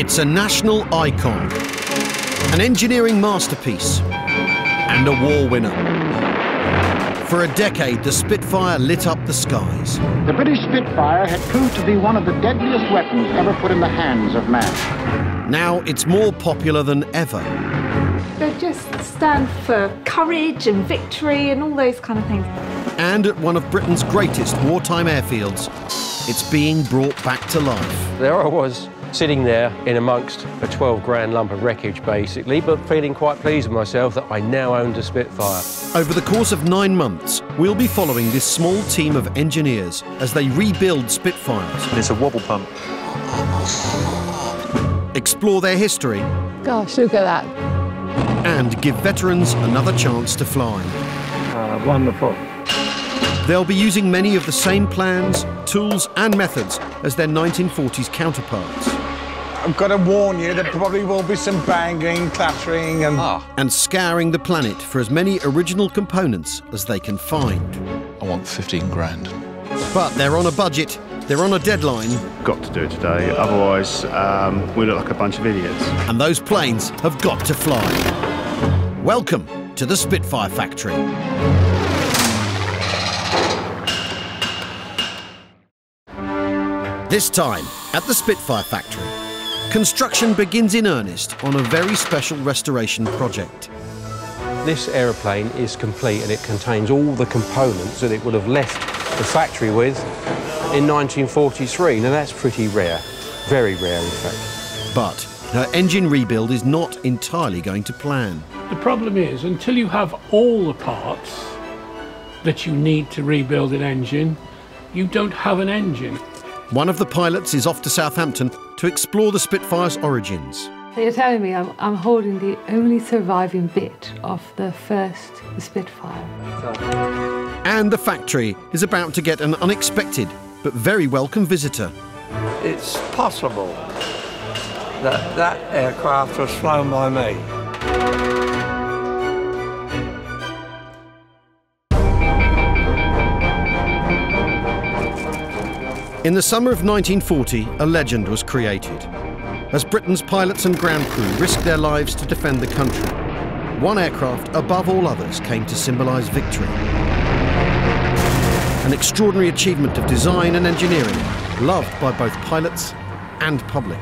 It's a national icon, an engineering masterpiece, and a war winner. For a decade, the Spitfire lit up the skies. The British Spitfire had proved to be one of the deadliest weapons ever put in the hands of man. Now it's more popular than ever. They just stand for courage and victory and all those kind of things. And at one of Britain's greatest wartime airfields, it's being brought back to life. There I was, sitting there in amongst a 12 grand lump of wreckage basically, but feeling quite pleased with myself that I now owned a Spitfire. Over the course of nine months, we'll be following this small team of engineers as they rebuild Spitfires. And it's a wobble pump. Explore their history. Gosh, look at that. And give veterans another chance to fly. Uh, wonderful. They'll be using many of the same plans, tools, and methods as their 1940s counterparts. I've got to warn you, there probably will be some banging, clattering, and. Ah. And scouring the planet for as many original components as they can find. I want 15 grand. But they're on a budget, they're on a deadline. Got to do it today, otherwise, um, we look like a bunch of idiots. And those planes have got to fly. Welcome to the Spitfire factory. This time, at the Spitfire factory, construction begins in earnest on a very special restoration project. This aeroplane is complete and it contains all the components that it would have left the factory with in 1943. Now that's pretty rare, very rare in fact. But her engine rebuild is not entirely going to plan. The problem is, until you have all the parts that you need to rebuild an engine, you don't have an engine. One of the pilots is off to Southampton to explore the Spitfire's origins. So you're telling me I'm, I'm holding the only surviving bit of the first Spitfire. And the factory is about to get an unexpected but very welcome visitor. It's possible that that aircraft was flown by me. In the summer of 1940, a legend was created. As Britain's pilots and ground crew risked their lives to defend the country, one aircraft above all others came to symbolise victory. An extraordinary achievement of design and engineering, loved by both pilots and public.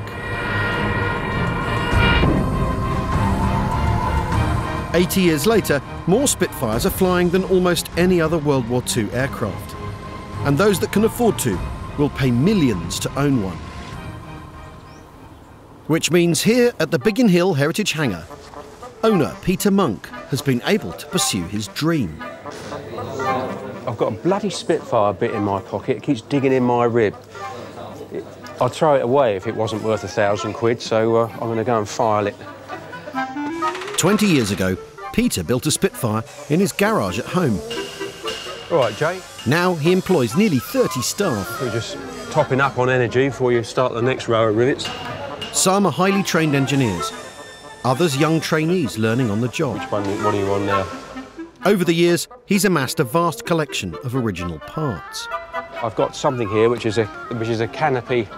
Eighty years later, more Spitfires are flying than almost any other World War II aircraft. And those that can afford to will pay millions to own one. Which means here at the Biggin Hill Heritage Hangar, owner Peter Monk has been able to pursue his dream. I've got a bloody Spitfire bit in my pocket. It keeps digging in my rib. It, I'd throw it away if it wasn't worth a thousand quid, so uh, I'm going to go and file it. 20 years ago, Peter built a Spitfire in his garage at home. All right, Jay. Now he employs nearly 30 staff. We're just topping up on energy before you start the next row of rivets. Some are highly trained engineers, others young trainees learning on the job. Which one, what are you on now? Over the years, he's amassed a vast collection of original parts. I've got something here which is a which is a canopy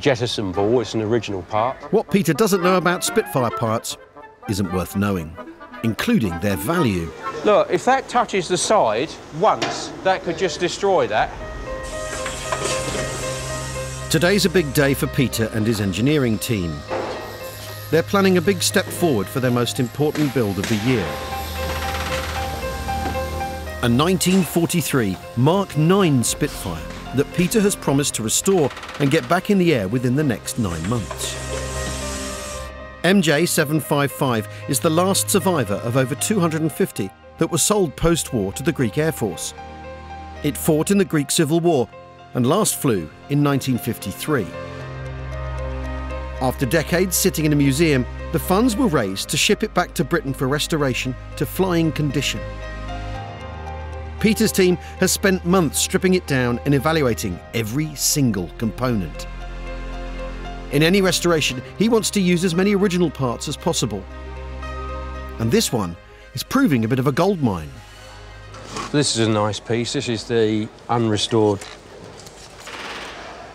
jettison ball. It's an original part. What Peter doesn't know about Spitfire parts isn't worth knowing, including their value. Look, if that touches the side once, that could just destroy that. Today's a big day for Peter and his engineering team. They're planning a big step forward for their most important build of the year. A 1943 Mark 9 Spitfire that Peter has promised to restore and get back in the air within the next nine months. MJ755 is the last survivor of over 250 that were sold post war to the Greek Air Force. It fought in the Greek Civil War and last flew in 1953. After decades sitting in a museum, the funds were raised to ship it back to Britain for restoration to flying condition. Peter's team has spent months stripping it down and evaluating every single component. In any restoration, he wants to use as many original parts as possible. And this one is proving a bit of a gold mine. This is a nice piece. This is the unrestored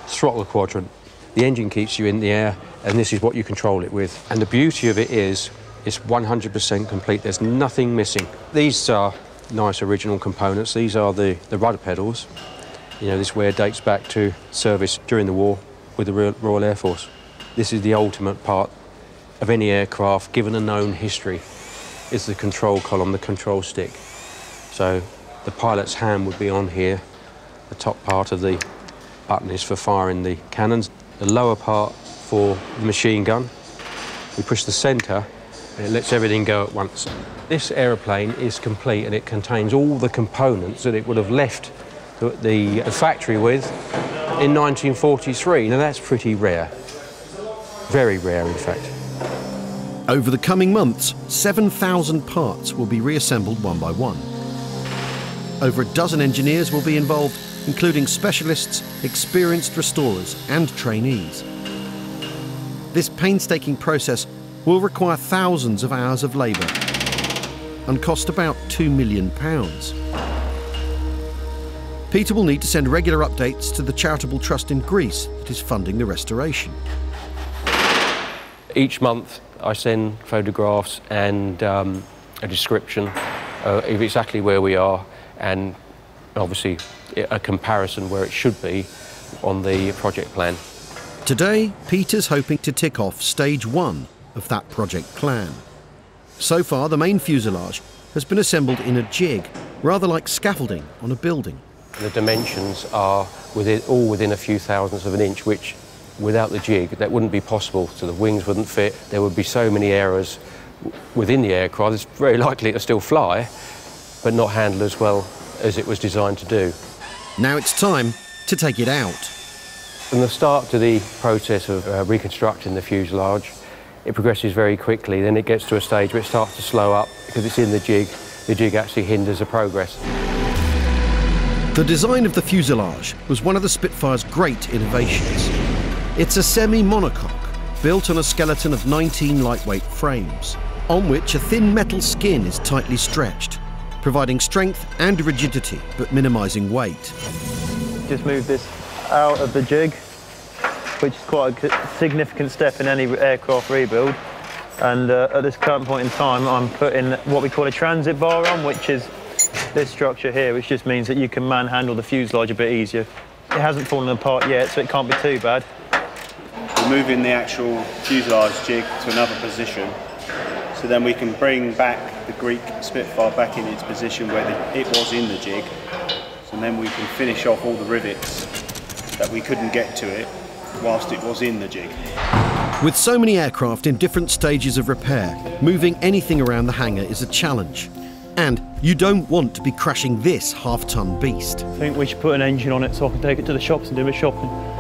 throttle quadrant. The engine keeps you in the air and this is what you control it with. And the beauty of it is, it's 100% complete. There's nothing missing. These are nice original components. These are the, the rudder pedals. You know, this wear dates back to service during the war with the Royal Air Force. This is the ultimate part of any aircraft, given a known history, is the control column, the control stick. So the pilot's hand would be on here. The top part of the button is for firing the cannons. The lower part for the machine gun. We push the centre and it lets everything go at once. This aeroplane is complete and it contains all the components that it would have left the, the, the factory with in 1943. Now that's pretty rare. Very rare, in fact. Over the coming months, 7,000 parts will be reassembled one by one. Over a dozen engineers will be involved, including specialists, experienced restorers, and trainees. This painstaking process will require thousands of hours of labour and cost about £2 million. Peter will need to send regular updates to the charitable trust in Greece that is funding the restoration. Each month I send photographs and um, a description uh, of exactly where we are and obviously a comparison where it should be on the project plan. Today, Peter's hoping to tick off stage one of that project plan. So far, the main fuselage has been assembled in a jig, rather like scaffolding on a building. The dimensions are within, all within a few thousandths of an inch, which without the jig, that wouldn't be possible. So the wings wouldn't fit. There would be so many errors within the aircraft. It's very likely to still fly, but not handle as well as it was designed to do. Now it's time to take it out. From the start to the process of uh, reconstructing the fuselage, it progresses very quickly. Then it gets to a stage where it starts to slow up because it's in the jig. The jig actually hinders the progress. The design of the fuselage was one of the Spitfire's great innovations. It's a semi-monocoque built on a skeleton of 19 lightweight frames, on which a thin metal skin is tightly stretched, providing strength and rigidity but minimising weight. Just move this out of the jig which is quite a significant step in any aircraft rebuild. And uh, at this current point in time, I'm putting what we call a transit bar on, which is this structure here, which just means that you can manhandle the fuselage a bit easier. It hasn't fallen apart yet, so it can't be too bad. We're moving the actual fuselage jig to another position, so then we can bring back the Greek Spitfire back in its position where the, it was in the jig. So then we can finish off all the rivets that we couldn't get to it whilst it was in the jig. With so many aircraft in different stages of repair, moving anything around the hangar is a challenge. And you don't want to be crashing this half-ton beast. I think we should put an engine on it so I can take it to the shops and do my shopping.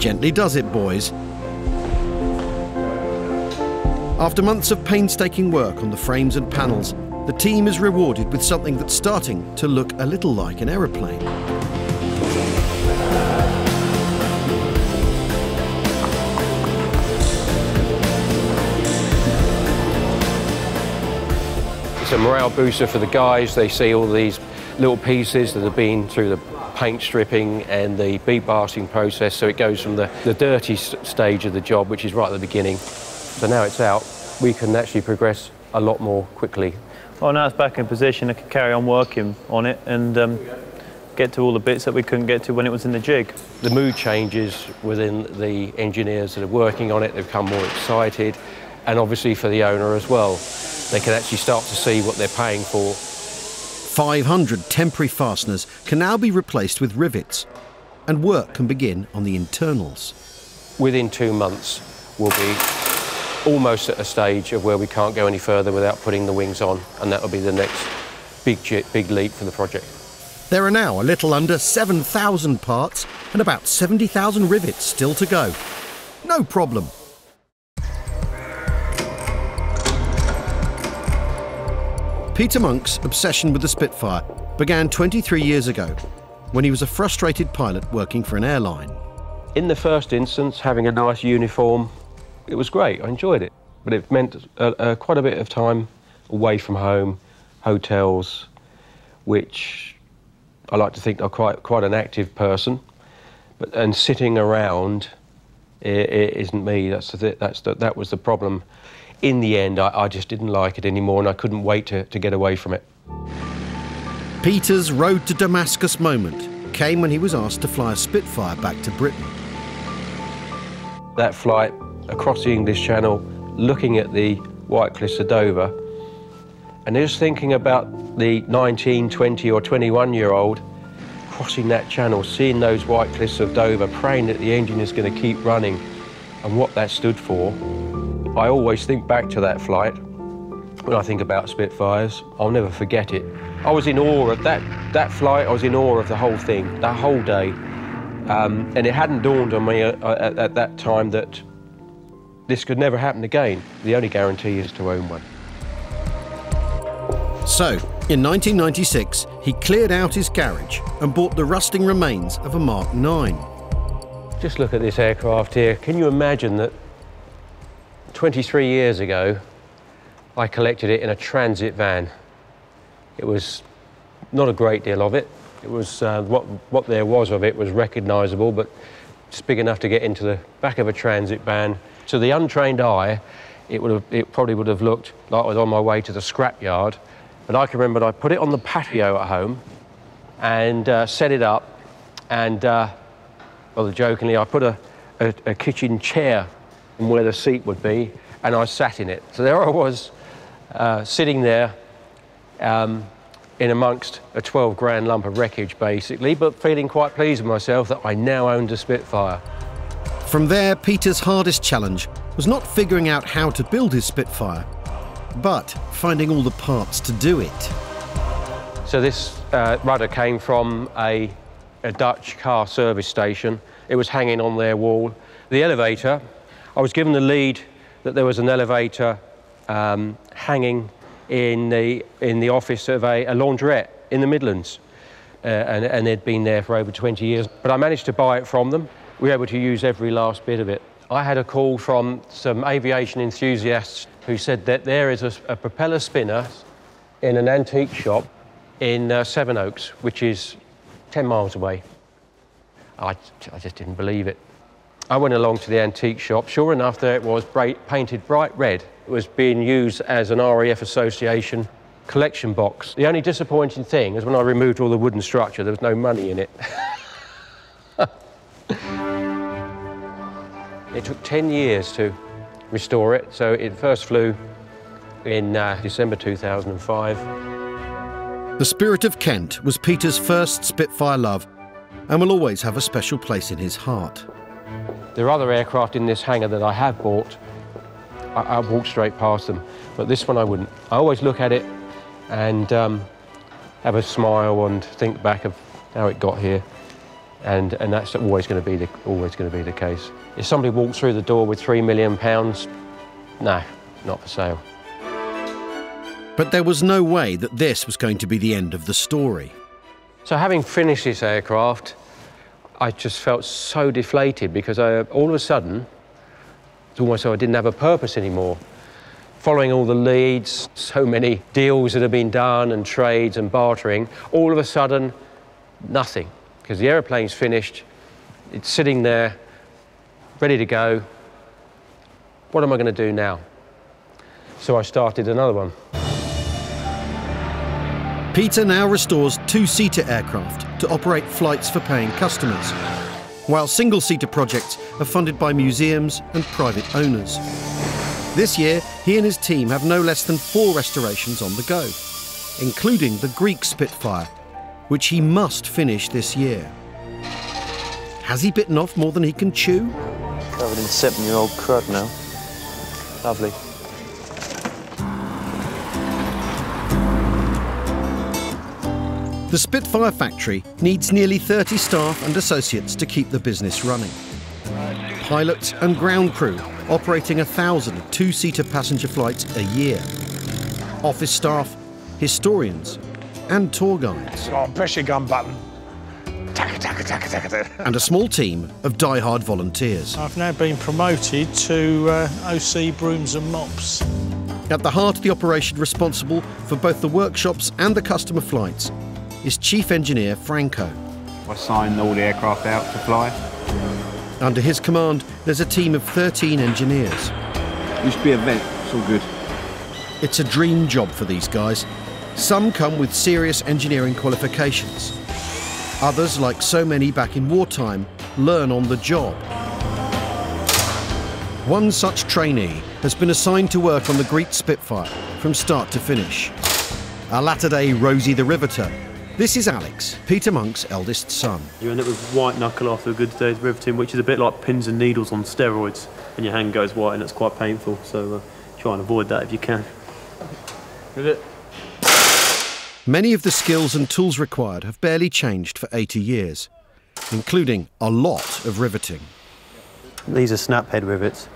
Gently does it, boys. After months of painstaking work on the frames and panels, the team is rewarded with something that's starting to look a little like an aeroplane. It's a morale booster for the guys. They see all these little pieces that have been through the paint stripping and the bead blasting process. So it goes from the, the dirty stage of the job, which is right at the beginning. So now it's out, we can actually progress a lot more quickly. Well, now it's back in position, I can carry on working on it and um, get to all the bits that we couldn't get to when it was in the jig. The mood changes within the engineers that are working on it. They've become more excited and obviously for the owner as well they can actually start to see what they're paying for. 500 temporary fasteners can now be replaced with rivets, and work can begin on the internals. Within two months, we'll be almost at a stage of where we can't go any further without putting the wings on, and that will be the next big, big leap for the project. There are now a little under 7,000 parts and about 70,000 rivets still to go. No problem. Peter Monk's obsession with the Spitfire began 23 years ago when he was a frustrated pilot working for an airline. In the first instance, having a nice uniform, it was great. I enjoyed it. But it meant uh, uh, quite a bit of time away from home, hotels, which I like to think I'm quite, quite an active person. But, and sitting around it, it isn't me. That's the, that's the, that was the problem. In the end, I, I just didn't like it anymore, and I couldn't wait to, to get away from it. Peter's road to Damascus moment came when he was asked to fly a Spitfire back to Britain. That flight across the English Channel, looking at the White Cliffs of Dover, and just thinking about the 19, 20 or 21 year old crossing that channel, seeing those White Cliffs of Dover, praying that the engine is going to keep running and what that stood for. I always think back to that flight when I think about Spitfires. I'll never forget it. I was in awe of that, that flight, I was in awe of the whole thing, that whole day. Um, and it hadn't dawned on me at, at, at that time that this could never happen again. The only guarantee is to own one. So, in 1996, he cleared out his garage and bought the rusting remains of a Mark 9. Just look at this aircraft here. Can you imagine that 23 years ago, I collected it in a transit van? It was not a great deal of it. It was uh, what what there was of it was recognisable, but just big enough to get into the back of a transit van. To the untrained eye, it would have, it probably would have looked like I was on my way to the scrapyard. But I can remember I put it on the patio at home and uh, set it up, and uh, rather jokingly, I put a, a, a kitchen chair where the seat would be, and I sat in it. So there I was, uh, sitting there um, in amongst a 12 grand lump of wreckage, basically, but feeling quite pleased with myself that I now owned a Spitfire. From there, Peter's hardest challenge was not figuring out how to build his Spitfire, but finding all the parts to do it. So this uh, rudder came from a, a Dutch car service station. It was hanging on their wall. The elevator, I was given the lead that there was an elevator um, hanging in the, in the office of a, a laundrette in the Midlands. Uh, and, and they'd been there for over 20 years. But I managed to buy it from them. We were able to use every last bit of it. I had a call from some aviation enthusiasts who said that there is a, a propeller spinner in an antique shop in uh, Sevenoaks, which is 10 miles away. I, I just didn't believe it. I went along to the antique shop. Sure enough, there it was, painted bright red. It was being used as an RAF Association collection box. The only disappointing thing is when I removed all the wooden structure, there was no money in it. it took 10 years to restore it, so it first flew in uh, December 2005. The Spirit of Kent was Peter's first Spitfire love and will always have a special place in his heart. There are other aircraft in this hangar that I have bought. I, I walk straight past them, but this one I wouldn't. I always look at it and um, have a smile and think back of how it got here, and and that's always going to be the always going to be the case. If somebody walks through the door with three million pounds, no, not for sale. But there was no way that this was going to be the end of the story. So having finished this aircraft, I just felt so deflated because I, all of a sudden, it's almost like I didn't have a purpose anymore. Following all the leads, so many deals that have been done and trades and bartering, all of a sudden, nothing. Because the aeroplane's finished, it's sitting there, ready to go. What am I going to do now? So I started another one. Peter now restores two-seater aircraft to operate flights for paying customers, while single-seater projects are funded by museums and private owners. This year, he and his team have no less than four restorations on the go, including the Greek Spitfire, which he must finish this year. Has he bitten off more than he can chew? Covered in seven-year-old crud now. Lovely. The Spitfire factory needs nearly 30 staff and associates to keep the business running. Pilots and ground crew operating a thousand two-seater passenger flights a year. Office staff, historians, and tour guides. Oh, press your gun button. and a small team of die-hard volunteers. I've now been promoted to uh, OC brooms and mops. At the heart of the operation responsible for both the workshops and the customer flights is Chief Engineer Franco. I sign all the aircraft out to fly. Under his command, there's a team of 13 engineers. Used to be a vet, it's all good. It's a dream job for these guys. Some come with serious engineering qualifications. Others, like so many back in wartime, learn on the job. One such trainee has been assigned to work on the Greek Spitfire from start to finish. Our latter-day Rosie the Riveter. This is Alex, Peter Monk's eldest son. You end up with white knuckle after a good day's riveting, which is a bit like pins and needles on steroids, and your hand goes white and it's quite painful, so uh, try and avoid that if you can. Is it? Many of the skills and tools required have barely changed for 80 years, including a lot of riveting. These are snap head rivets.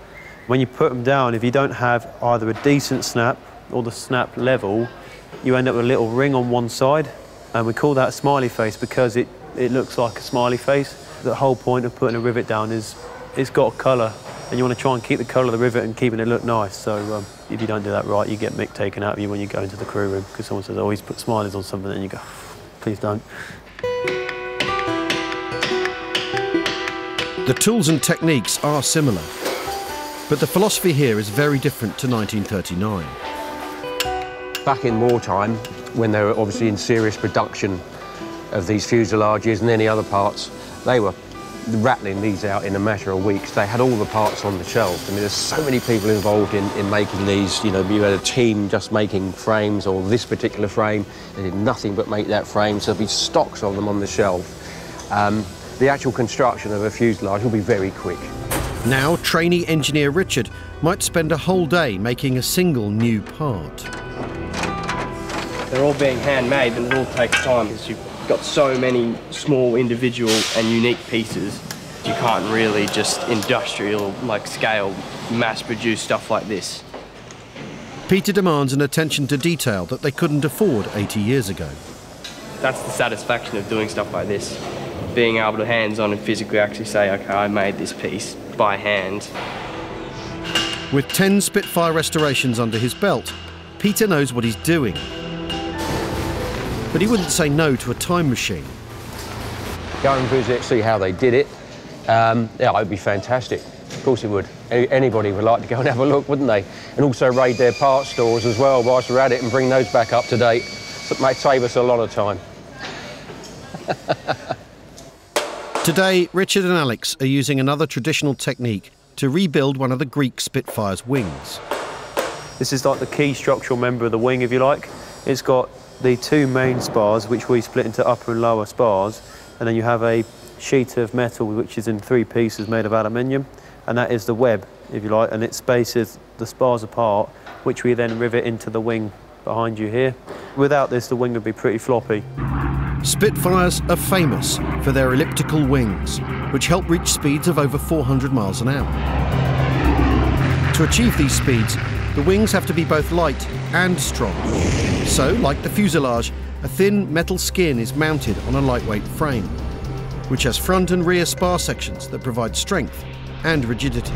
When you put them down, if you don't have either a decent snap or the snap level, you end up with a little ring on one side, and we call that a smiley face because it, it looks like a smiley face. The whole point of putting a rivet down is it's got a colour, and you want to try and keep the colour of the rivet and keeping it look nice. So um, if you don't do that right, you get mick taken out of you when you go into the crew room because someone says, oh, he's put smileys on something, and you go, please don't. The tools and techniques are similar, but the philosophy here is very different to 1939. Back in wartime, when they were obviously in serious production of these fuselages and any other parts, they were rattling these out in a matter of weeks. They had all the parts on the shelf. I mean, there's so many people involved in, in making these. You know, you had a team just making frames or this particular frame. They did nothing but make that frame, so there'd be stocks of them on the shelf. Um, the actual construction of a fuselage will be very quick. Now, trainee engineer Richard might spend a whole day making a single new part. They're all being handmade and it all takes time because you've got so many small individual and unique pieces. You can't really just industrial, like scale, mass produce stuff like this. Peter demands an attention to detail that they couldn't afford 80 years ago. That's the satisfaction of doing stuff like this. Being able to hands-on and physically actually say, okay, I made this piece by hand. With 10 Spitfire restorations under his belt, Peter knows what he's doing. But he wouldn't say no to a time machine. Go and visit, see how they did it. Um, yeah, it'd be fantastic. Of course it would. Any- Anybody would like to go and have a look, wouldn't they? And also raid their parts stores as well whilst we're at it and bring those back up to date. That might save us a lot of time. Today, Richard and Alex are using another traditional technique to rebuild one of the Greek Spitfire's wings. This is like the key structural member of the wing, if you like. It's got the two main spars, which we split into upper and lower spars, and then you have a sheet of metal which is in three pieces made of aluminium, and that is the web, if you like, and it spaces the spars apart, which we then rivet into the wing behind you here. Without this, the wing would be pretty floppy. Spitfires are famous for their elliptical wings, which help reach speeds of over 400 miles an hour. To achieve these speeds, the wings have to be both light and strong. So, like the fuselage, a thin metal skin is mounted on a lightweight frame, which has front and rear spar sections that provide strength and rigidity.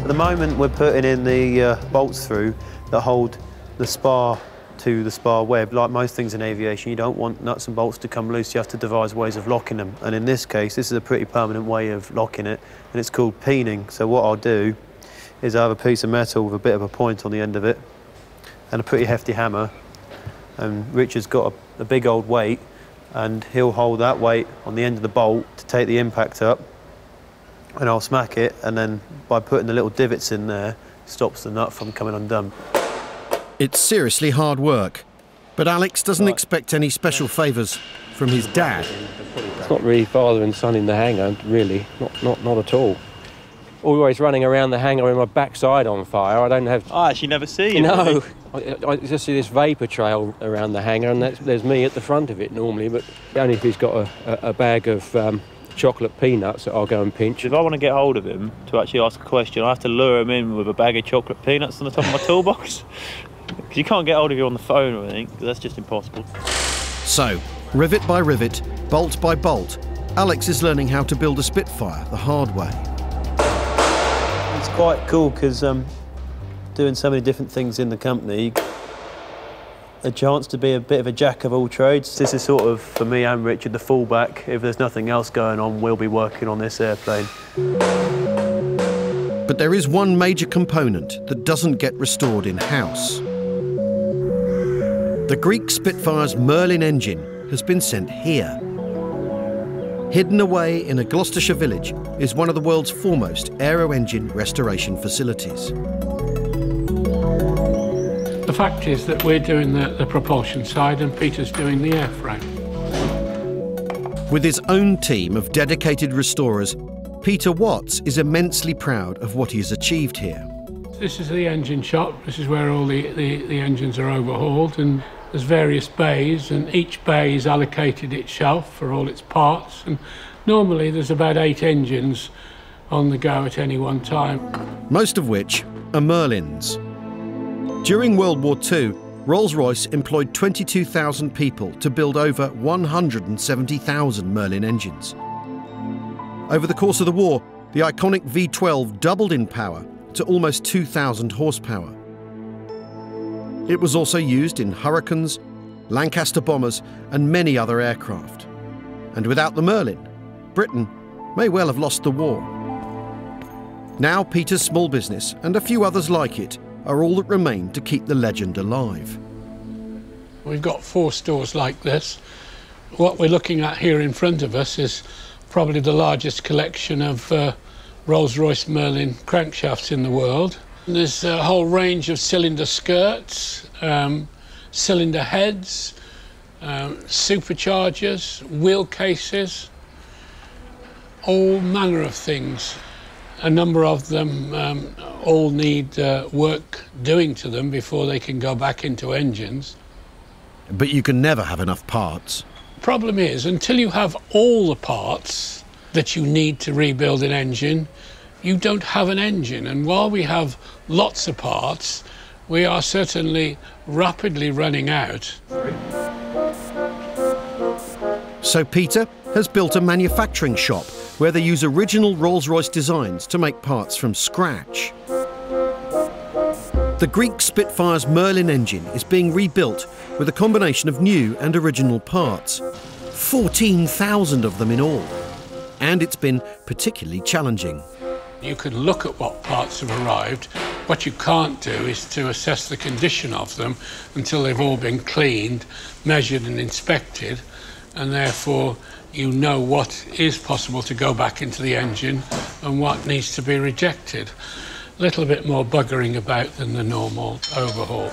At the moment, we're putting in the uh, bolts through that hold the spar to the spar web. Like most things in aviation, you don't want nuts and bolts to come loose. You have to devise ways of locking them. And in this case, this is a pretty permanent way of locking it, and it's called peening. So what I'll do is I have a piece of metal with a bit of a point on the end of it, and a pretty hefty hammer. And Richard's got a, a big old weight, and he'll hold that weight on the end of the bolt to take the impact up. And I'll smack it, and then by putting the little divots in there, stops the nut from coming undone. It's seriously hard work, but Alex doesn't expect any special favours from his dad. It's not really father and son in the hangar, really. Not, not, not at all. Always running around the hangar with my backside on fire. I don't have. I actually never see you. No, I, I just see this vapour trail around the hangar, and that's, there's me at the front of it normally. But only if he's got a, a, a bag of um, chocolate peanuts that I'll go and pinch. If I want to get hold of him to actually ask a question, I have to lure him in with a bag of chocolate peanuts on the top of my toolbox. Because you can't get hold of you on the phone or anything, that's just impossible. So, rivet by rivet, bolt by bolt, Alex is learning how to build a Spitfire the hard way. It's quite cool because um, doing so many different things in the company, a chance to be a bit of a jack of all trades. This is sort of, for me and Richard, the fallback. If there's nothing else going on, we'll be working on this airplane. But there is one major component that doesn't get restored in-house. The Greek Spitfire's Merlin engine has been sent here. Hidden away in a Gloucestershire village is one of the world's foremost aero engine restoration facilities. The fact is that we're doing the, the propulsion side and Peter's doing the airframe. With his own team of dedicated restorers, Peter Watts is immensely proud of what he has achieved here. This is the engine shop. This is where all the, the, the engines are overhauled and there's various bays and each bay is allocated itself for all its parts and normally there's about eight engines on the go at any one time. Most of which are Merlins. During World War II, Rolls-Royce employed 22,000 people to build over 170,000 Merlin engines. Over the course of the war, the iconic V12 doubled in power to almost 2,000 horsepower. It was also used in Hurricanes, Lancaster bombers, and many other aircraft. And without the Merlin, Britain may well have lost the war. Now Peter's small business, and a few others like it, are all that remain to keep the legend alive. We've got four stores like this. What we're looking at here in front of us is probably the largest collection of uh, Rolls-Royce Merlin crankshafts in the world. There's a whole range of cylinder skirts, um, cylinder heads, um, superchargers, wheel cases, all manner of things. A number of them um, all need uh, work doing to them before they can go back into engines. But you can never have enough parts. Problem is, until you have all the parts that you need to rebuild an engine, you don't have an engine. And while we have lots of parts, we are certainly rapidly running out. So Peter has built a manufacturing shop where they use original Rolls-Royce designs to make parts from scratch. The Greek Spitfire's Merlin engine is being rebuilt with a combination of new and original parts. 14,000 of them in all. And it's been particularly challenging. You can look at what parts have arrived. What you can't do is to assess the condition of them until they've all been cleaned, measured and inspected, and therefore you know what is possible to go back into the engine and what needs to be rejected. A little bit more buggering about than the normal overhaul.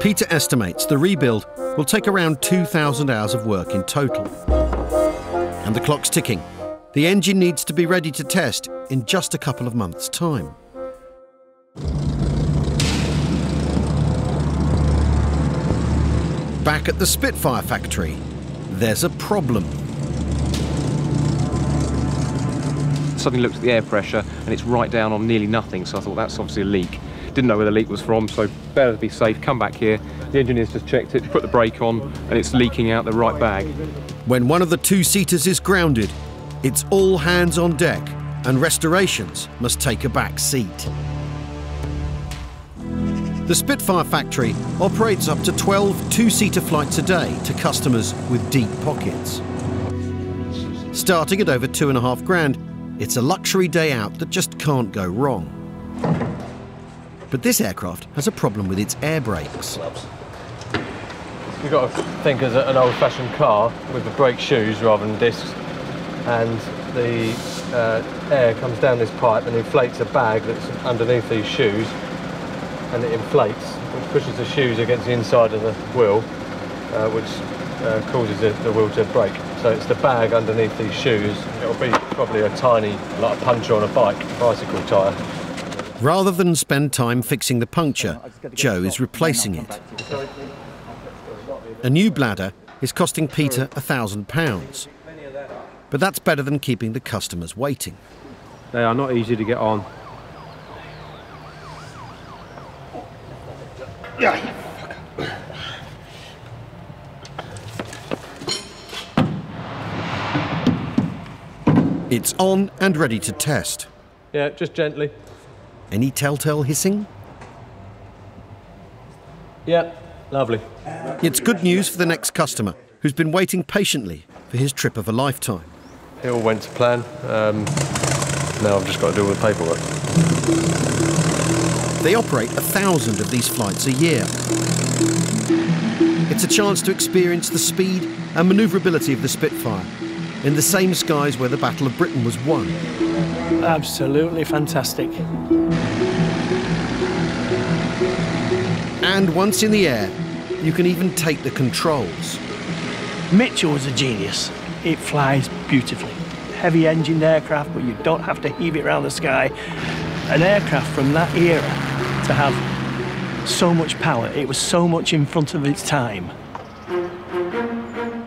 Peter estimates the rebuild will take around 2,000 hours of work in total. And the clock's ticking. The engine needs to be ready to test in just a couple of months' time. Back at the Spitfire factory, there's a problem. Suddenly looked at the air pressure and it's right down on nearly nothing, so I thought that's obviously a leak. Didn't know where the leak was from, so better to be safe, come back here. The engineer's just checked it, put the brake on, and it's leaking out the right bag. When one of the two-seaters is grounded, it's all hands on deck, and restorations must take a back seat. The Spitfire factory operates up to 12 two-seater flights a day to customers with deep pockets. Starting at over two and a half grand, it's a luxury day out that just can't go wrong. But this aircraft has a problem with its air brakes. You've got to think as an old-fashioned car with the brake shoes rather than discs, and the uh, air comes down this pipe and inflates a bag that's underneath these shoes, and it inflates, which pushes the shoes against the inside of the wheel, uh, which uh, causes the, the wheel to brake. So it's the bag underneath these shoes. It'll be probably a tiny, like a puncture on a bike, bicycle tyre. Rather than spend time fixing the puncture, Joe is replacing it. A new bladder is costing Peter a thousand pounds. But that's better than keeping the customers waiting. They are not easy to get on. It's on and ready to test. Yeah, just gently. Any telltale hissing? Yeah, Lovely. It's good news for the next customer, who's been waiting patiently for his trip of a lifetime. It all went to plan. Um, now I've just got to do all the paperwork. They operate a thousand of these flights a year. It's a chance to experience the speed and manoeuvrability of the Spitfire in the same skies where the Battle of Britain was won. Absolutely fantastic. And once in the air, you can even take the controls. Mitchell was a genius. It flies beautifully. Heavy engined aircraft, but you don't have to heave it around the sky. An aircraft from that era to have so much power, it was so much in front of its time.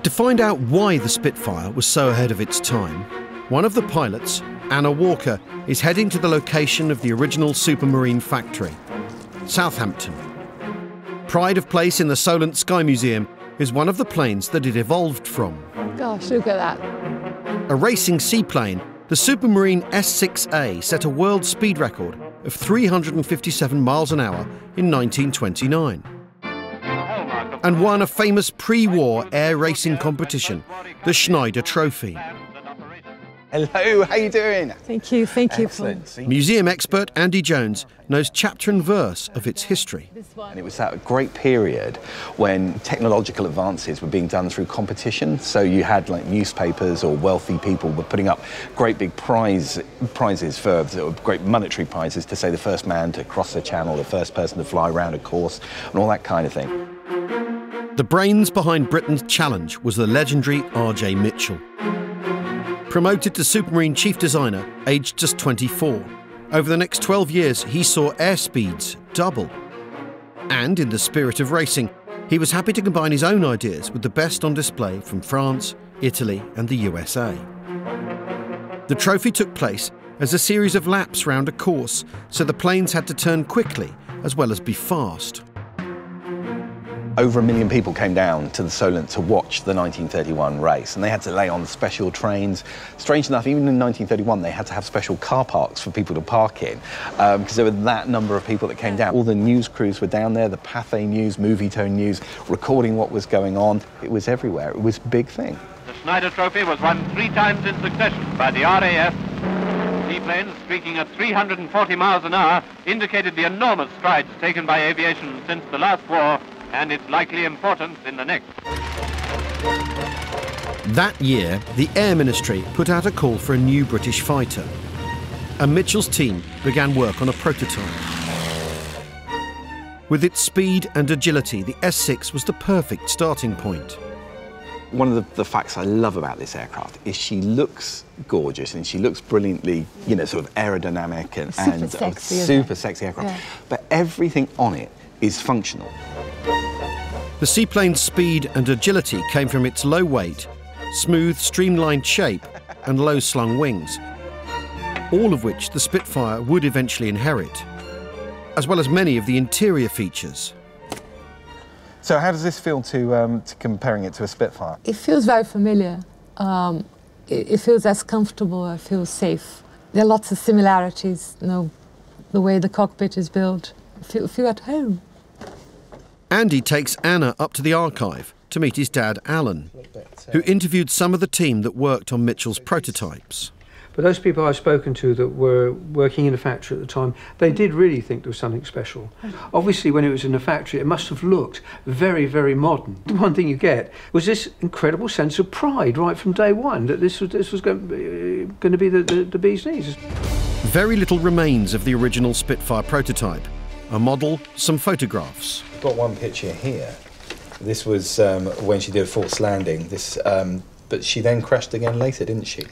To find out why the Spitfire was so ahead of its time, one of the pilots, Anna Walker, is heading to the location of the original Supermarine factory, Southampton. Pride of place in the Solent Sky Museum is one of the planes that it evolved from. Gosh, look at that. A racing seaplane, the Supermarine S6A set a world speed record of 357 miles an hour in 1929 and won a famous pre-war air racing competition, the Schneider Trophy. Hello, how you doing? Thank you, thank you. Excellent. Museum expert Andy Jones knows chapter and verse of its history. And it was that great period when technological advances were being done through competition. So you had like newspapers or wealthy people were putting up great big prize prizes for great monetary prizes to say the first man to cross the channel, the first person to fly around a course, and all that kind of thing. The brains behind Britain's challenge was the legendary R.J. Mitchell. Promoted to Supermarine chief designer, aged just 24. Over the next 12 years, he saw air speeds double. And in the spirit of racing, he was happy to combine his own ideas with the best on display from France, Italy, and the USA. The trophy took place as a series of laps round a course, so the planes had to turn quickly as well as be fast. Over a million people came down to the Solent to watch the 1931 race, and they had to lay on special trains. Strange enough, even in 1931, they had to have special car parks for people to park in, because um, there were that number of people that came down. All the news crews were down there, the Pathé News, Movietone News, recording what was going on. It was everywhere. It was a big thing. The Schneider Trophy was won three times in succession by the RAF. Seaplanes streaking at 340 miles an hour indicated the enormous strides taken by aviation since the last war and its likely importance in the next. That year, the Air Ministry put out a call for a new British fighter, and Mitchell's team began work on a prototype. With its speed and agility, the S6 was the perfect starting point. One of the, the, facts I love about this aircraft is she looks gorgeous and she looks brilliantly, you know, sort of aerodynamic and super and sexy, super sexy aircraft. Yeah. But everything on it is functional. The seaplane's speed and agility came from its low weight, smooth, streamlined shape, and low slung wings, all of which the Spitfire would eventually inherit, as well as many of the interior features. So, how does this feel to, um, to comparing it to a Spitfire? It feels very familiar. Um, it, it, feels as comfortable, it feels safe. There are lots of similarities, you know, the way the cockpit is built. I feel, feel at home. Andy takes Anna up to the archive to meet his dad, Alan, who interviewed some of the team that worked on Mitchell's prototypes. But those people I've spoken to that were working in the factory at the time, they did really think there was something special. Obviously, when it was in the factory, it must have looked very, very modern. The one thing you get was this incredible sense of pride right from day one that this was, this was going, to be, going to be the, the, the bee's knees. Very little remains of the original Spitfire prototype. A model, some photographs. I've Got one picture here. This was um, when she did a false landing. This, um, but she then crashed again later, didn't she?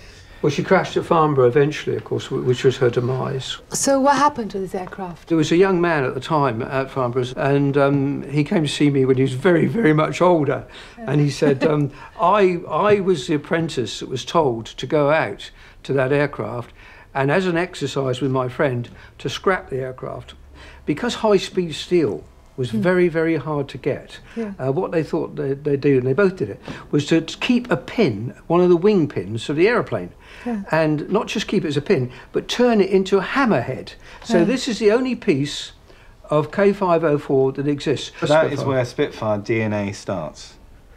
Well, she crashed at Farnborough eventually, of course, which was her demise. So, what happened to this aircraft? There was a young man at the time at Farnborough, and um, he came to see me when he was very, very much older. And he said, um, I, I was the apprentice that was told to go out to that aircraft and, as an exercise with my friend, to scrap the aircraft. Because high speed steel was very, very hard to get. Yeah. Uh, what they thought they'd, they'd do, and they both did it, was to keep a pin, one of the wing pins of the aeroplane, Yeah. and not just keep it as a pin, but turn it into a hammerhead. So Yeah. this is the only piece of K5054 that exists. A That is Spitfire. where Spitfire DNA starts.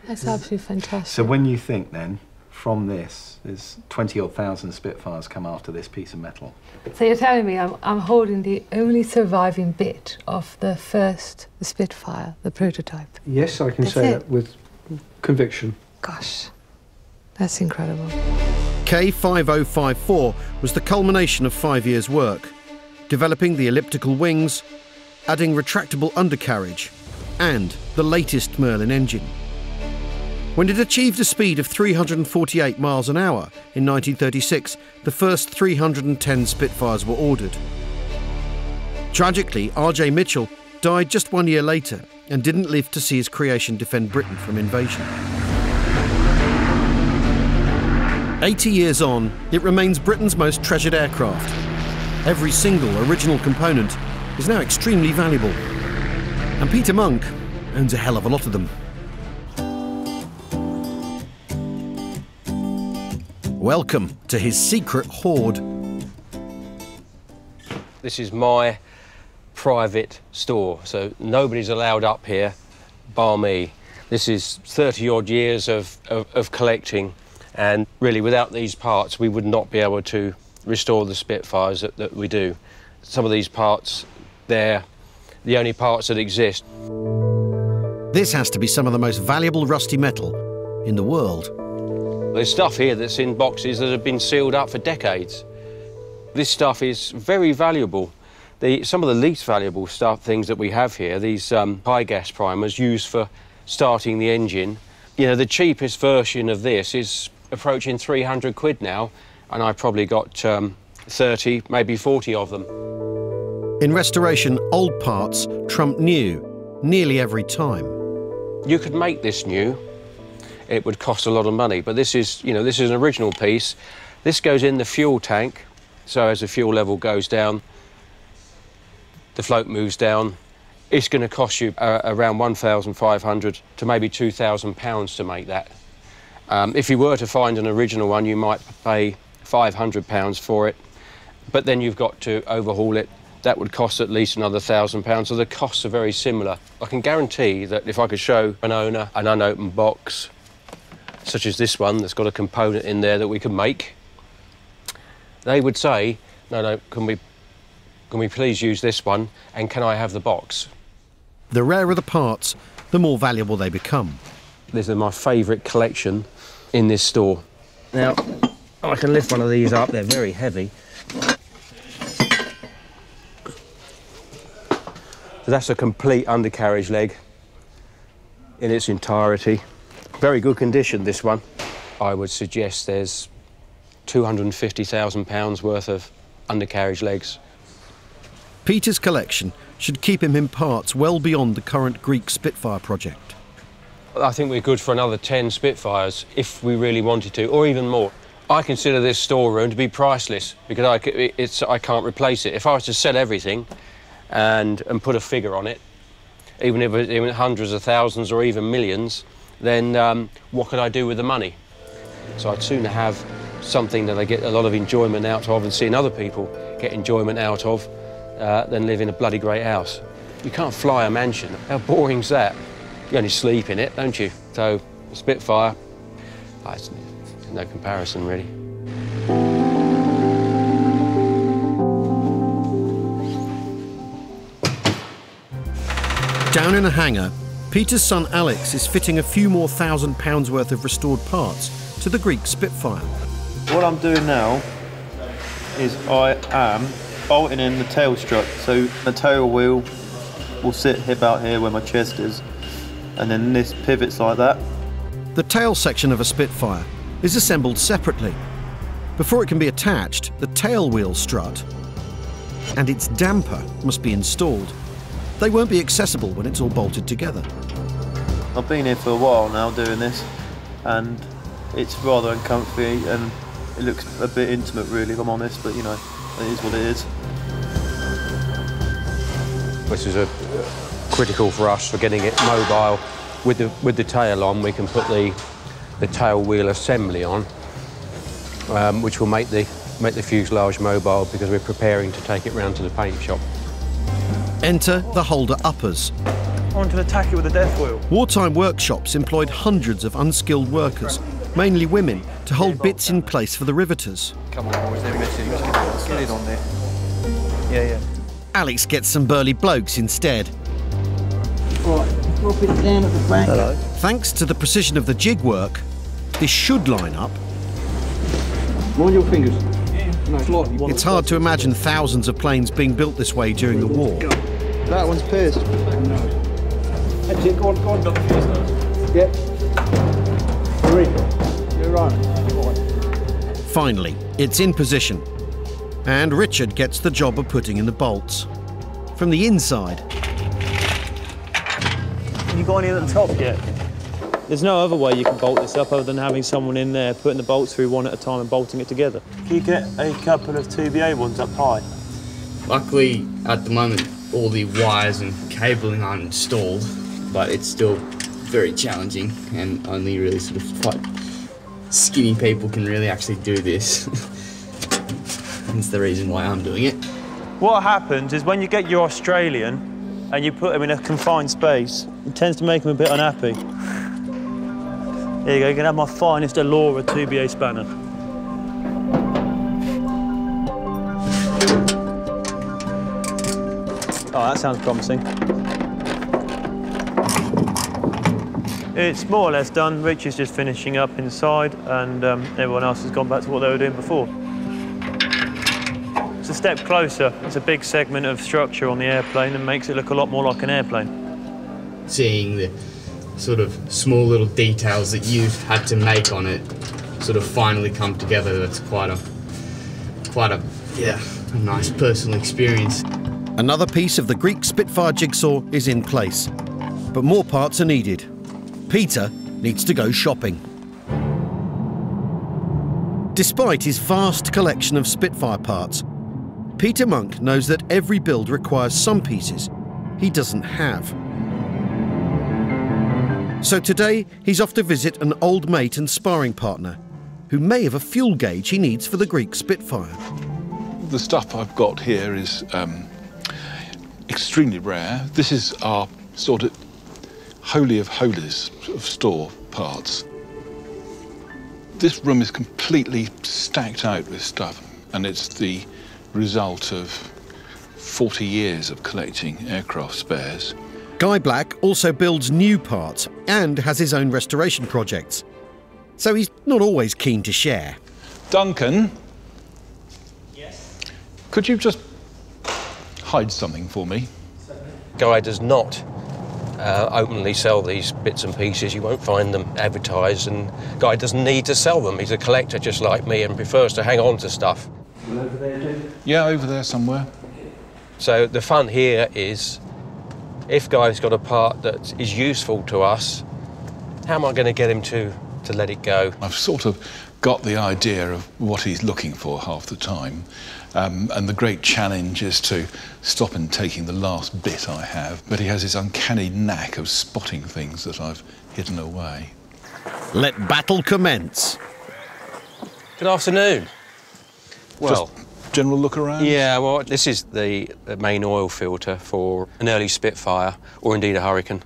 That's absolutely fantastic. So when you think then, from this, there's 20 odd thousand Spitfires come after this piece of metal. So you're telling me I'm, I'm holding the only surviving bit of the first the Spitfire, the prototype. Yes, I can That's say it. that with conviction. Gosh, that's incredible. K5054 was the culmination of five years' work, developing the elliptical wings, adding retractable undercarriage, and the latest Merlin engine. When it achieved a speed of 348 miles an hour in 1936, the first 310 Spitfires were ordered. Tragically, R.J. Mitchell died just one year later and didn't live to see his creation defend Britain from invasion. 80 years on, it remains Britain's most treasured aircraft. Every single original component is now extremely valuable. And Peter Monk owns a hell of a lot of them. Welcome to his secret hoard. This is my private store, so nobody's allowed up here bar me. This is 30 odd years of, of, of collecting, and really without these parts, we would not be able to restore the Spitfires that, that we do. Some of these parts, they're the only parts that exist. This has to be some of the most valuable rusty metal in the world. There's stuff here that's in boxes that have been sealed up for decades. This stuff is very valuable. The, some of the least valuable stuff, things that we have here, these um, Ki-Gass primers used for starting the engine. You know, the cheapest version of this is approaching 300 quid now, and I probably got um, 30, maybe 40 of them. In restoration, old parts trump new nearly every time. You could make this new. It would cost a lot of money, but this is, you know, this is an original piece. This goes in the fuel tank, so as the fuel level goes down, the float moves down. It's going to cost you uh, around 1,500 to maybe 2,000 pounds to make that. Um, if you were to find an original one, you might pay 500 pounds for it, but then you've got to overhaul it. That would cost at least another thousand pounds, so the costs are very similar. I can guarantee that if I could show an owner an unopened box, such as this one that's got a component in there that we can make, they would say, no, no, can we, can we please use this one, and can I have the box? The rarer the parts, the more valuable they become. This is my favourite collection in this store. Now, I can lift one of these up, they're very heavy. So that's a complete undercarriage leg in its entirety. Very good condition, this one. I would suggest there's £250,000 worth of undercarriage legs. Peter's collection should keep him in parts well beyond the current Greek Spitfire project. I think we're good for another 10 Spitfires if we really wanted to, or even more. I consider this storeroom to be priceless because I, c- it's, I can't replace it. If I was to sell everything and, and put a figure on it, even if it even hundreds of thousands or even millions, then um, what could I do with the money? So I'd sooner have something that I get a lot of enjoyment out of and seeing other people get enjoyment out of uh, than live in a bloody great house. You can't fly a mansion. How boring's that? You only sleep in it, don't you? So, Spitfire, ah, it's no comparison really. Down in a hangar, Peter's son Alex is fitting a few more thousand pounds worth of restored parts to the Greek Spitfire. What I'm doing now is I am bolting in the tail strut. So the tail wheel will sit about here where my chest is, and then this pivots like that. The tail section of a Spitfire is assembled separately. Before it can be attached, the tail wheel strut and its damper must be installed. They won't be accessible when it's all bolted together. I've been here for a while now doing this, and it's rather uncomfy and it looks a bit intimate, really, if I'm honest. But you know, it is what it is. This is a critical for us for getting it mobile. With the with the tail on, we can put the the tail wheel assembly on, um, which will make the make the fuselage mobile because we're preparing to take it round to the paint shop. Enter the holder uppers. I want to attack it with a death wheel. Wartime workshops employed hundreds of unskilled workers, mainly women, to hold bits in place for the riveters. Come on, boys, they're missing. Get it on there. Yeah, yeah. Alex gets some burly blokes instead. Right, drop it down at the back. Hello. Thanks to the precision of the jig work, this should line up. Mind your fingers. No. It's hard to imagine thousands of planes being built this way during the war. That one's pierced. No. That's it, go on, go on. Yep. You're in. You're right. Finally, it's in position. And Richard gets the job of putting in the bolts. From the inside, Have you got any at the top yet? There's no other way you can bolt this up other than having someone in there putting the bolts through one at a time and bolting it together. Can you get a couple of 2BA ones up high? Luckily, at the moment, all the wires and cabling aren't installed, but it's still very challenging, and only really sort of quite skinny people can really actually do this. That's the reason why I'm doing it. What happens is when you get your Australian and you put him in a confined space, it tends to make him a bit unhappy. There you go, you can have my finest Allura 2BA spanner. That sounds promising. It's more or less done. Rich is just finishing up inside, and um, everyone else has gone back to what they were doing before. It's a step closer. It's a big segment of structure on the airplane and makes it look a lot more like an airplane. Seeing the sort of small little details that you've had to make on it sort of finally come together, that's quite a, quite a, yeah, a nice personal experience. Another piece of the Greek Spitfire jigsaw is in place. But more parts are needed. Peter needs to go shopping. Despite his vast collection of Spitfire parts, Peter Monk knows that every build requires some pieces he doesn't have. So today, he's off to visit an old mate and sparring partner who may have a fuel gauge he needs for the Greek Spitfire. The stuff I've got here is um, extremely rare. This is our sort of holy of holies of store parts. This room is completely stacked out with stuff, and it's the result of 40 years of collecting aircraft spares. Guy Black also builds new parts and has his own restoration projects. So he's not always keen to share. Duncan? Yes? Could you just hide something for me? Guy does not uh, openly sell these bits and pieces. You won't find them advertised, and Guy doesn't need to sell them. He's a collector just like me and prefers to hang on to stuff. Yeah, over there somewhere. So the fun here is if Guy's got a part that is useful to us, how am I going to get him to, to let it go? I've sort of got the idea of what he's looking for half the time. Um, and the great challenge is to stop him taking the last bit I have. But he has this uncanny knack of spotting things that I've hidden away. Let battle commence. Good afternoon. Well, general look around? Yeah, well, this is the, the main oil filter for an early Spitfire or indeed a Hurricane.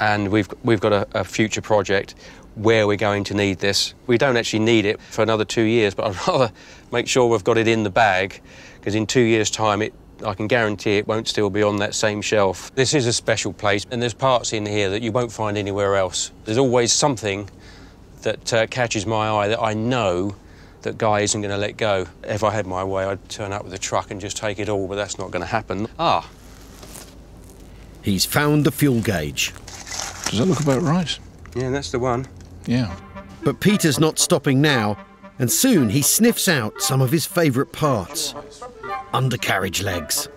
And we've, we've got a, a future project where we're going to need this. We don't actually need it for another two years, but I'd rather make sure we've got it in the bag because in two years' time, it, I can guarantee it won't still be on that same shelf. This is a special place, and there's parts in here that you won't find anywhere else. There's always something that uh, catches my eye that I know that Guy isn't going to let go. If I had my way, I'd turn up with a truck and just take it all, but that's not going to happen. Ah. He's found the fuel gauge. Does that look about right? Yeah, that's the one. Yeah. But Peter's not stopping now, and soon he sniffs out some of his favourite parts undercarriage legs.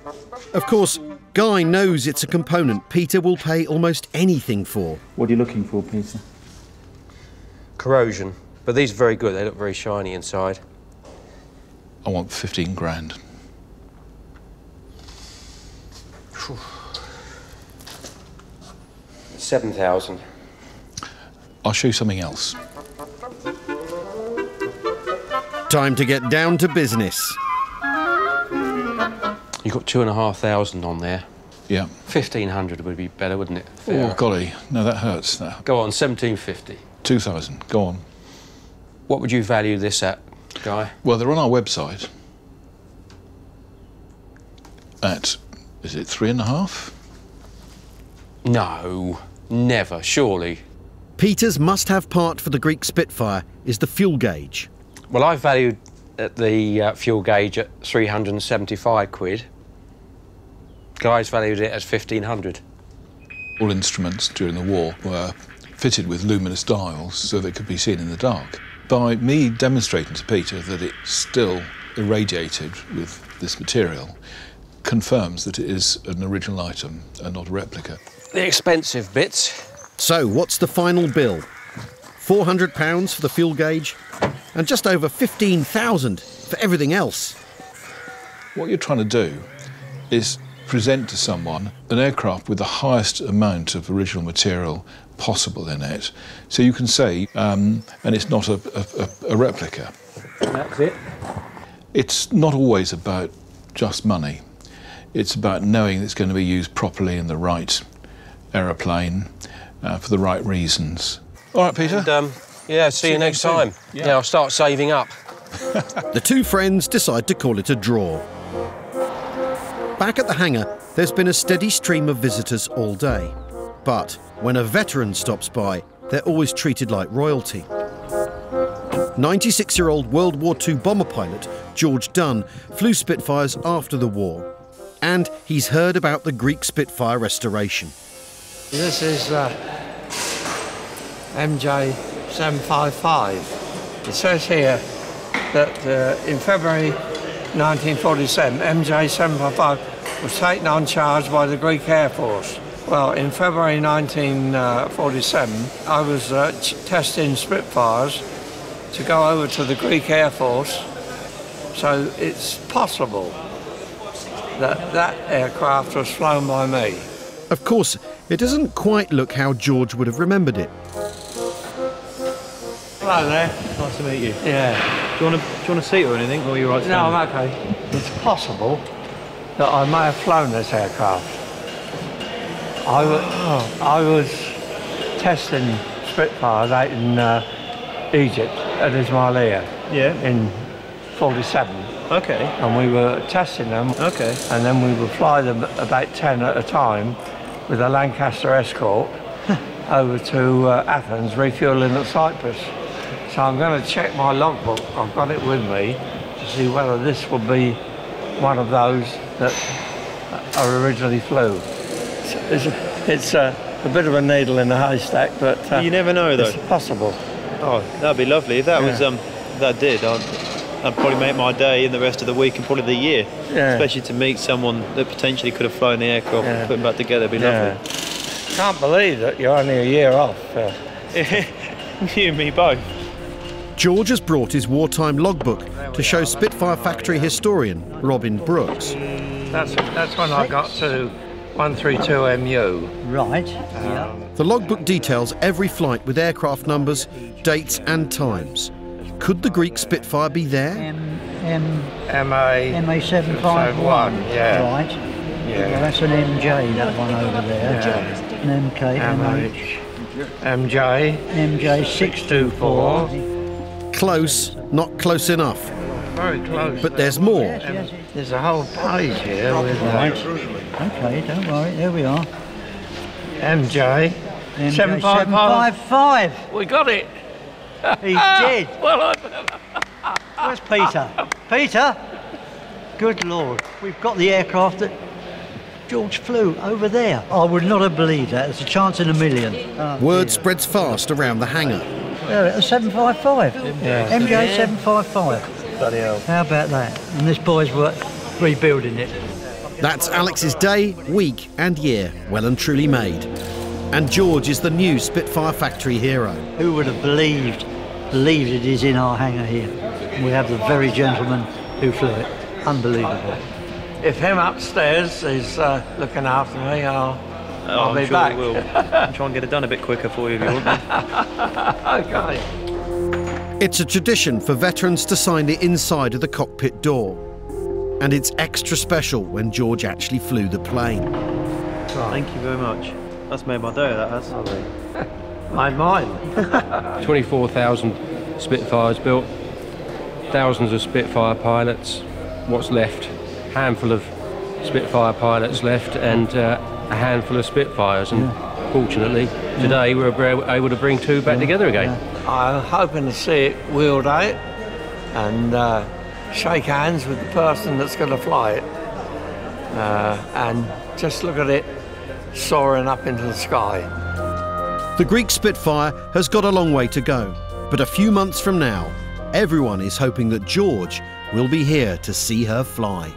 Of course, Guy knows it's a component Peter will pay almost anything for. What are you looking for, Peter? Corrosion. But these are very good. They look very shiny inside. I want 15 grand. Seven thousand. I'll show you something else. Time to get down to business. You've got two and a half thousand on there. Yeah. 1500 would be better, wouldn't it? Oh, golly. No, that hurts. No. Go on, 1750. 2,000. Go on. What would you value this at, Guy? Well, they're on our website at, is it three and a half? No, never, surely. Peter's must have part for the Greek Spitfire is the fuel gauge. Well, I valued the uh, fuel gauge at 375 quid. Guy's valued it at 1500. All instruments during the war were fitted with luminous dials so they could be seen in the dark. By me demonstrating to Peter that it's still irradiated with this material confirms that it is an original item and not a replica. The expensive bits. So, what's the final bill? £400 for the fuel gauge and just over 15000 for everything else. What you're trying to do is present to someone an aircraft with the highest amount of original material possible in it. So you can say, um, and it's not a, a, a replica. That's it. It's not always about just money. It's about knowing it's going to be used properly in the right aeroplane uh, for the right reasons. All right, Peter. And, um, yeah, see, you next time. Yeah. yeah, I'll start saving up. The two friends decide to call it a draw. Back at the hangar, there's been a steady stream of visitors all day. But when a veteran stops by, they're always treated like royalty. 96 year old World War II bomber pilot George Dunn flew Spitfires after the war. And he's heard about the Greek Spitfire restoration. This is uh, MJ755. It says here that uh, in February 1947, MJ755 was taken on charge by the Greek Air Force. Well, in February 1947, I was uh, testing Spitfires to go over to the Greek Air Force. So it's possible that that aircraft was flown by me. Of course, it doesn't quite look how George would have remembered it. Hello there. Nice to meet you. Yeah. Do you want to, do you want a seat or anything, or are you right No. I'm okay. It's possible that I may have flown this aircraft. I was, I was testing Spitfires out in uh, Egypt at Ismailia. Yeah. In 47. Okay. And we were testing them. Okay. And then we would fly them about 10 at a time with a Lancaster Escort over to uh, Athens, refueling at Cyprus. So I'm going to check my logbook. I've got it with me to see whether this will be one of those that I originally flew. It's, it's, it's uh, a bit of a needle in the haystack, but uh, You never know, though. It's possible. Oh, that'd be lovely. If that was um, that did, I'd, I'd probably make my day and the rest of the week and probably the year. Yeah. Especially to meet someone that potentially could have flown the aircraft Yeah. and put them back together. It'd be Yeah. lovely. Can't believe that you're only a year off. Uh, you and me both. George has brought his wartime logbook to show Spitfire factory historian Robin Brooks. that's that's when I got to 132MU. Right. The logbook details every flight with aircraft numbers, dates, and times. Could the Greek Spitfire be there? M MA MA751. yeah. Right. Yeah. Well, that's an MJ, that one over there. Yeah. An MK, MH. MJ. MJ624. Close, not close enough. Very close. But there's more. There's a whole page here with Right. Okay, don't worry, there we are. MJ. MJ 755. 755. We got it. He ah, did. Well, Where's Peter? Peter? Good Lord, we've got the aircraft that George flew over there. I would not have believed that. It's a chance in a million. Oh, Word spreads fast around the hangar. Yeah, a 755. Yeah. MJ 755. Bloody hell. How about that? And this boy's work rebuilding it. That's Alex's day, week, and year well and truly made. And George is the new Spitfire factory hero. Who would have believed, believed it is in our hangar here? We have the very gentleman who flew it. Unbelievable. if him upstairs is uh, looking after me, I'll, Oh, I'll I'm be sure back. we will. I'll try and get it done a bit quicker for you if you want. okay. It's a tradition for veterans to sign the inside of the cockpit door. And it's extra special when George actually flew the plane. right. Thank you very much. That's made my day, that has. Made mine. 24,000 Spitfires built, thousands of Spitfire pilots. What's left? Handful of Spitfire pilots left, and uh, a handful of Spitfires. And fortunately, today we were able to bring two back together again. I'm hoping to see it wheeled out and uh, shake hands with the person that's going to fly it. Uh, and just look at it soaring up into the sky. The Greek Spitfire has got a long way to go, but a few months from now, everyone is hoping that George will be here to see her fly.